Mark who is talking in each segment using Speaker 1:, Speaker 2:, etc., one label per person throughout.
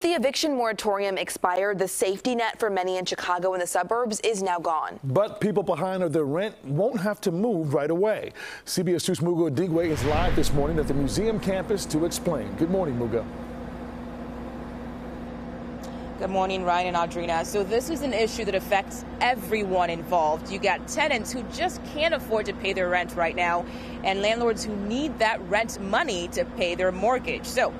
Speaker 1: The eviction moratorium expired. The safety net for many in Chicago and the suburbs is now gone.
Speaker 2: But people behind on their rent won't have to move right away. CBS 2's Mugo Odigwe is live this morning at the museum campus to explain. Good morning, Mugo.
Speaker 3: Good morning, Ryan and Audrina. So this is an issue that affects everyone involved. You got tenants who just can't afford to pay their rent right now, and landlords who need that rent money to pay their mortgage. So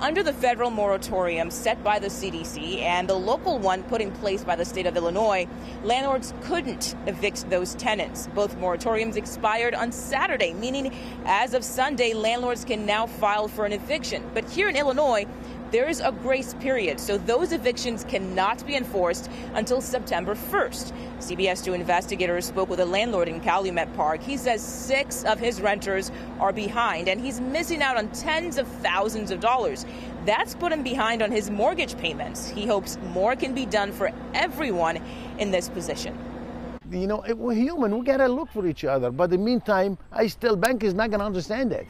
Speaker 3: under the federal moratorium set by the CDC and the local one put in place by the state of Illinois, landlords couldn't evict those tenants. Both moratoriums expired on Saturday, meaning as of Sunday, landlords can now file for an eviction. But here in Illinois, there is a grace period, so those evictions cannot be enforced until September 1st. CBS 2 investigators spoke with a landlord in Calumet Park. He says six of his renters are behind, and he's missing out on tens of thousands of dollars. That's put him behind on his mortgage payments. He hopes more can be done for everyone in this position.
Speaker 4: You know, we're human. We gotta look for each other. But in the meantime, I still bank is not gonna understand that.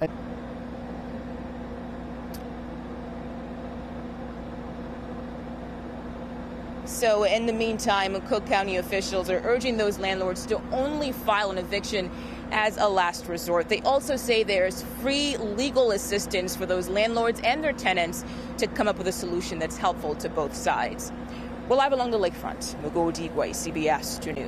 Speaker 4: And
Speaker 3: So, in the meantime, Cook County officials are urging those landlords to only file an eviction as a last resort. They also say there's free legal assistance for those landlords and their tenants to come up with a solution that's helpful to both sides. We're live along the lakefront. Mugo Odigwe, CBS 2 News.